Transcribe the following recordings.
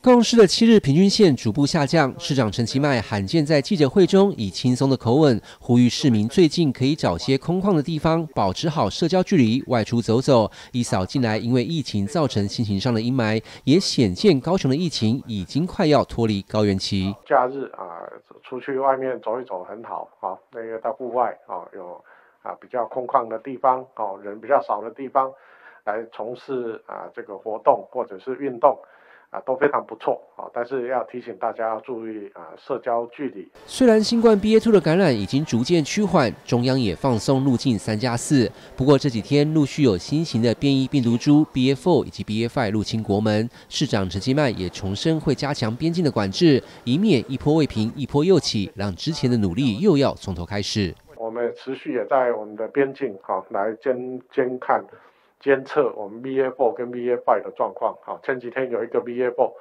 高雄市的七日平均线逐步下降，市长陈其迈罕见在记者会中以轻松的口吻呼吁市民最近可以找些空旷的地方，保持好社交距离，外出走走，一扫近来因为疫情造成心情上的阴霾，也显见高雄的疫情已经快要脱离高原期。假日啊，出去外面走一走很好，啊，那个到户外啊，有啊比较空旷的地方，哦，人比较少的地方，来从事啊这个活动或者是运动。啊，都非常不错啊，但是要提醒大家要注意啊，社交距离。虽然新冠 BA.2 的感染已经逐渐趋缓，中央也放松入境三加四，不过这几天陆续有新型的变异病毒株 BA.4 以及 BA.5 入侵国门，市长陈其迈也重申会加强边境的管制，以免一波未平一波又起，让之前的努力又要从头开始。我们持续也在我们的边境哈来监监看。监测我们 VA4 跟 VA5 的状况，好，前几天有一个 VA4，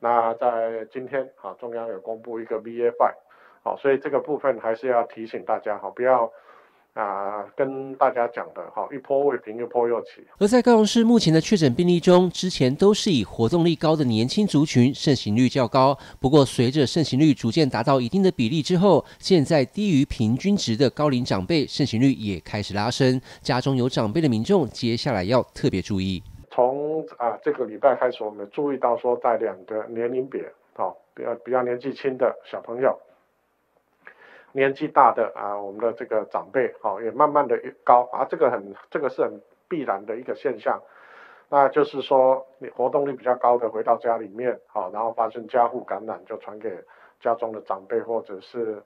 那在今天，好，中央有公布一个 VA5，好，所以这个部分还是要提醒大家，好，不要。啊，跟大家讲的哈，一波未平，一波又起。而在高雄市目前的确诊病例中，之前都是以活动力高的年轻族群盛行率较高。不过，随着盛行率逐渐达到一定的比例之后，现在低于平均值的高龄长辈盛行率也开始拉升。家中有长辈的民众，接下来要特别注意。从啊这个礼拜开始，我们注意到说，在两个年龄别，哦，比较比较年纪轻的小朋友。年纪大的啊，我们的这个长辈，好也慢慢的高啊，这个很这个是很必然的一个现象，那就是说你活动力比较高的回到家里面，好，然后发生家户感染，就传给家中的长辈或者是。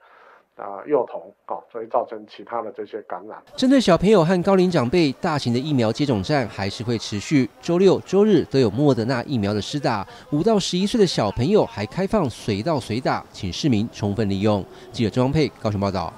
啊，幼童哦，所以造成其他的这些感染。针对小朋友和高龄长辈，大型的疫苗接种站还是会持续。周六、周日都有莫德纳疫苗的施打，五到十一岁的小朋友还开放随到随打，请市民充分利用。记者张佩高雄报道。